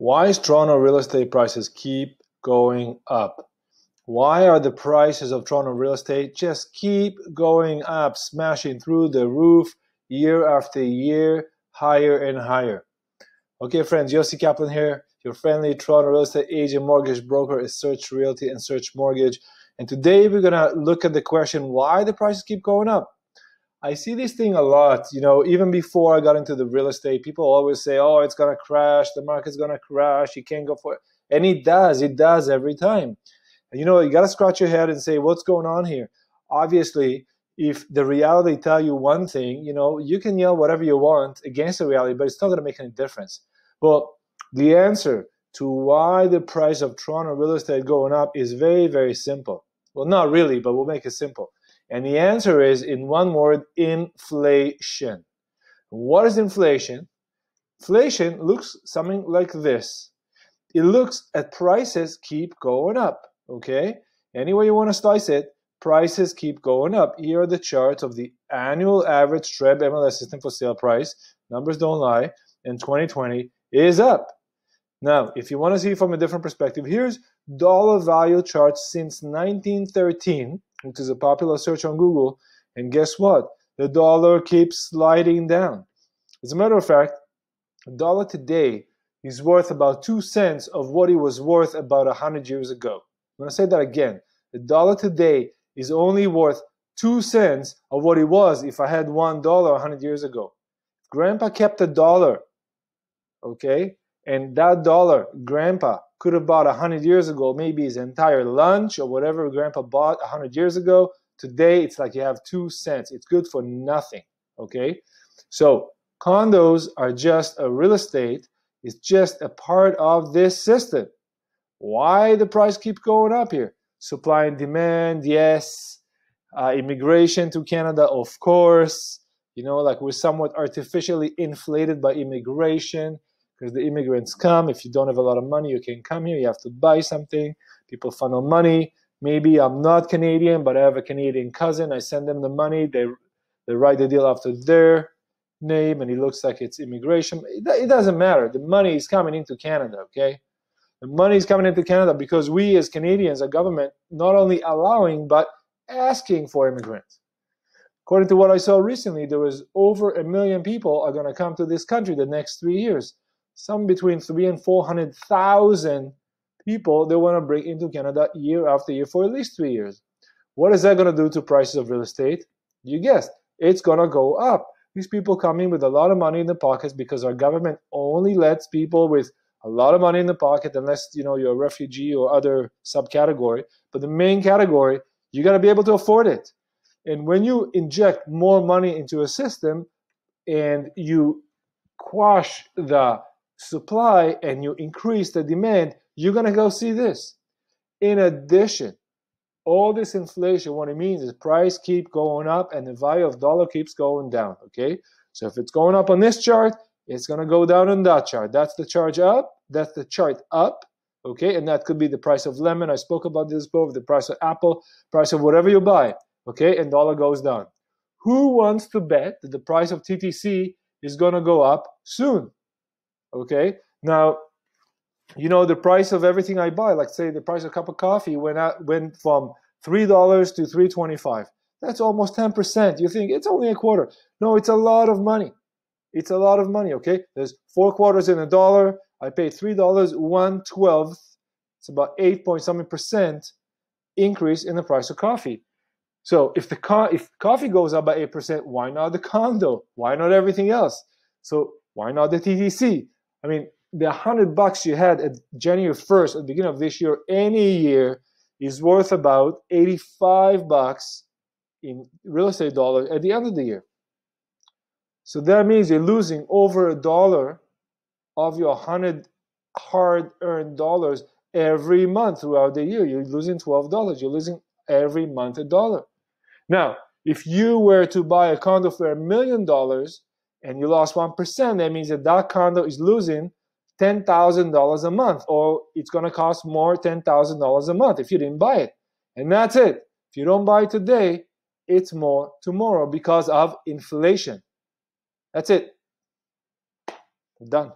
Why is Toronto real estate prices keep going up? Why are the prices of Toronto real estate just keep going up, smashing through the roof year after year, higher and higher? Okay, friends, Yossi Kaplan here, your friendly Toronto real estate agent, mortgage broker at Search Realty and Search Mortgage. And today we're going to look at the question why the prices keep going up. I see this thing a lot. You know, even before I got into the real estate, people always say, "Oh, it's gonna crash. The market's gonna crash. You can't go for it," and it does. It does every time. And you know, you gotta scratch your head and say, "What's going on here?" Obviously, if the reality tell you one thing, you know, you can yell whatever you want against the reality, but it's not gonna make any difference. Well, the answer to why the price of Toronto real estate going up is very, very simple. Well, not really, but we'll make it simple and the answer is, in one word, inflation. What is inflation? Inflation looks something like this. It looks at prices keep going up. Okay? Any way you want to slice it, prices keep going up. Here are the charts of the annual average TREB MLS system for sale price. Numbers don't lie. In 2020 is up. Now, if you want to see from a different perspective, here's dollar value charts since 1913 which is a popular search on Google. And guess what? The dollar keeps sliding down. As a matter of fact, a dollar today is worth about two cents of what it was worth about 100 years ago. I'm going to say that again. The dollar today is only worth two cents of what it was if I had one dollar 100 years ago. Grandpa kept a dollar, okay? And that dollar, Grandpa could have bought 100 years ago, maybe his entire lunch or whatever grandpa bought 100 years ago. Today, it's like you have two cents. It's good for nothing. Okay? So, condos are just a real estate, it's just a part of this system. Why the price keep going up here? Supply and demand, yes. Uh, immigration to Canada, of course. You know, like we're somewhat artificially inflated by immigration because the immigrants come. If you don't have a lot of money, you can come here. You have to buy something. People funnel money. Maybe I'm not Canadian, but I have a Canadian cousin. I send them the money. They they write the deal after their name, and it looks like it's immigration. It, it doesn't matter. The money is coming into Canada. Okay, the money is coming into Canada because we as Canadians, a government, not only allowing but asking for immigrants. According to what I saw recently, there was over a million people are going to come to this country the next three years some between three and four hundred thousand people they want to bring into Canada year after year for at least three years. What is that going to do to prices of real estate? You guessed, it's going to go up. These people come in with a lot of money in the pockets because our government only lets people with a lot of money in the pocket, unless you know you're a refugee or other subcategory. But the main category, you got to be able to afford it. And when you inject more money into a system and you quash the supply and you increase the demand, you're going to go see this. In addition, all this inflation, what it means is price keep going up and the value of dollar keeps going down. Okay, so if it's going up on this chart, it's going to go down on that chart. That's the charge up. That's the chart up. Okay, and that could be the price of lemon. I spoke about this before. The price of apple, price of whatever you buy. Okay, and dollar goes down. Who wants to bet that the price of TTC is going to go up soon? Okay. Now, you know the price of everything I buy. Like say the price of a cup of coffee went out went from three dollars to three twenty five. That's almost ten percent. You think it's only a quarter? No, it's a lot of money. It's a lot of money. Okay. There's four quarters in a dollar. I paid three dollars one twelfth. It's about eight point something percent increase in the price of coffee. So if the co- if coffee goes up by eight percent, why not the condo? Why not everything else? So why not the TTC? I mean, the hundred bucks you had at January 1st, at the beginning of this year, any year is worth about 85 bucks in real estate dollars at the end of the year. So that means you're losing over a dollar of your 100 hard earned dollars every month throughout the year. You're losing $12. You're losing every month a dollar. Now, if you were to buy a condo for a million dollars, and you lost 1%, that means that that condo is losing $10,000 a month, or it's going to cost more $10,000 a month if you didn't buy it. And that's it. If you don't buy it today, it's more tomorrow because of inflation. That's it. Done.